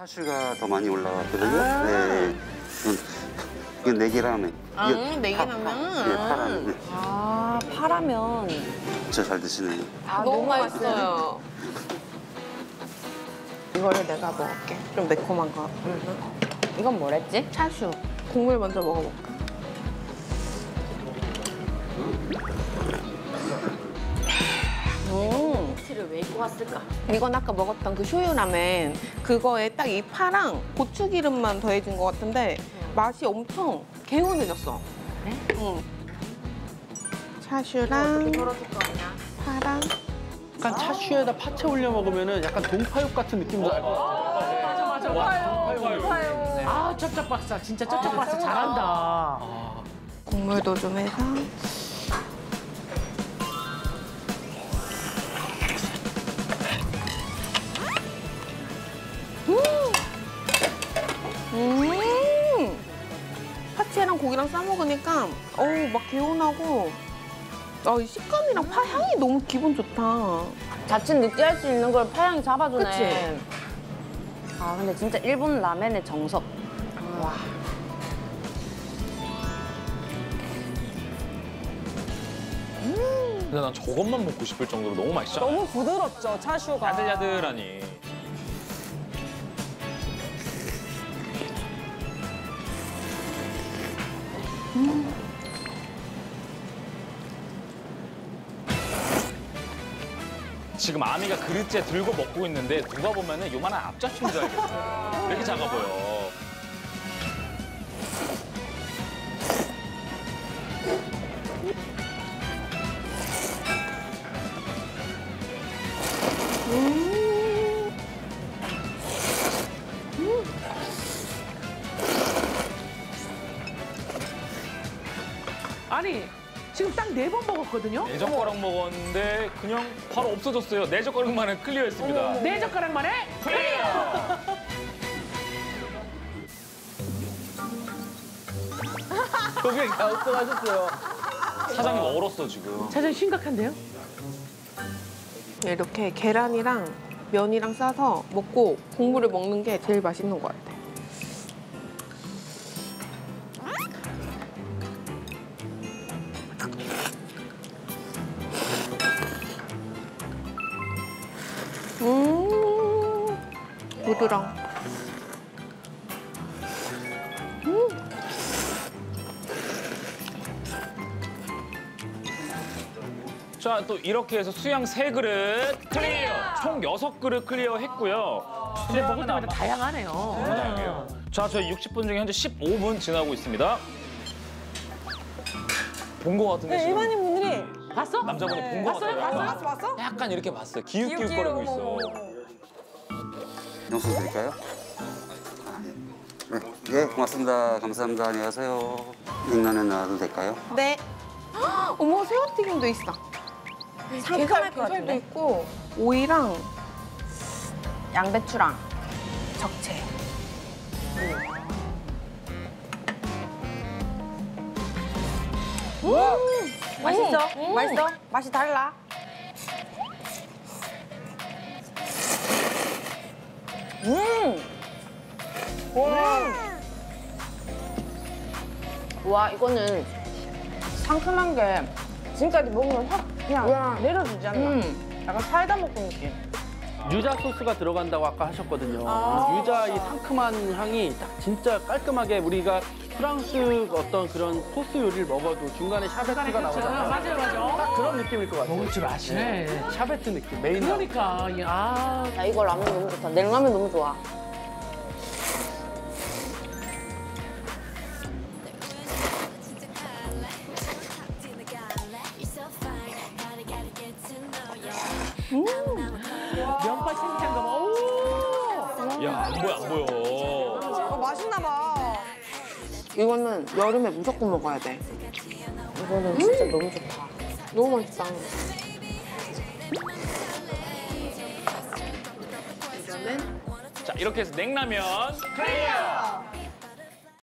차슈가 더 많이 올라갔거든요. 네. 이건, 이건 네개라면. 아, 네 개라면? 네, 파라면. 네. 아, 파라면. 진짜 잘 드시네요. 아, 너무 맛있어요. 이거를 내가 먹을게. 좀 매콤한 거. 이건 뭐랬지? 차슈. 국물 먼저 먹어볼까? 음. 치를 왜 입고 왔을까? 이건 아까 먹었던 그 쇼유라멘 그거에 딱 이 파랑 고추기름만 더해진 것 같은데 맛이 엄청 개운해졌어. 그래? 응. 차슈랑 파랑 약간 차슈에다 파채 올려 먹으면 약간 동파육 같은 느낌도 날 것 같아요. 맞아 맞아. 아 쩝쩝 박사 진짜 쩝쩝 박사 잘한다. 국물도 좀 해서 고기랑 싸 먹으니까 어우 막 개운하고 아, 이 식감이랑 파 향이 너무 기분 좋다. 자칫 느끼할 수 있는 걸 파향이 잡아주네. 그치? 아, 근데 진짜 일본 라멘의 정석. 와. 근데 난 저것만 먹고 싶을 정도로 너무 맛있잖아. 너무 부드럽죠, 차슈가. 야들야들하니. 지금 아미가 그릇째 들고 먹고 있는데 누가 보면 은 요만한 앞접시인 줄 알겠어. 이렇게 작아 보여. 아니 지금 딱 네 번 먹었거든요. 네 젓가락 먹었는데 그냥 바로 없어졌어요. 네 젓가락만에 클리어했습니다. 네 젓가락 만에 거기에 갸우뚱하셨어요. 사장님 얼었어 지금. 사장 심각한데요? 이렇게 계란이랑 면이랑 싸서 먹고 국물을 먹는 게 제일 맛있는 것 같아. 음, 부드러워. 자, 또 이렇게 해서 수양 세그릇 clear. 총 여섯 그릇 clear 했고요. 근데 먹을 때마다 다양하네요. 자, 저희 60분 중에 현재 15분 지나고 있습니다. 본거 같은데 네, 지금 일반인 분들이 봤어? 남자분이 본거 봤어요? 같아요. 봤어, 봤어? 약간 이렇게 봤어요. 기웃기웃거리고 있어. 영수 드릴까요? 네. 네, 고맙습니다. 감사합니다. 안녕하세요. 냉면에 놔도 될까요? 네. 어머, 새우튀김도 있어. 상큼할 것 게살도 같은데? 있고 오이랑 양배추랑. 적채. 맛있어? 맛있어? 맛이 달라? 음! 와. 와, 이거는 상큼한 게 지금까지 먹으면 확 그냥 내려주지 않나? 음. 약간 사이다 먹는 느낌. 유자 소스가 들어간다고 아까 하셨거든요. 유자 이 상큼한 향이 딱 진짜 깔끔하게 우리가 프랑스 어떤 그런 코스 요리를 먹어도 중간에 샤베트가 나오잖아요. 맞아요, 맞아요. 딱 그런 느낌일 것 같아요. 먹을 줄 아시네. 샤베트 느낌, 메인 나 그러니까 이- 아 야, 이거 라면 너무 좋다. 냉라면 너무 좋아. 면파 신기한가 봐. 오! 야, 안 보여, 안 보여. 어, 맛있나 봐. 이거는 여름에 무조건 먹어야 돼. 이거는 진짜 너무 좋다. 너무 맛있다. 자, 이렇게 해서 냉라면 클리어.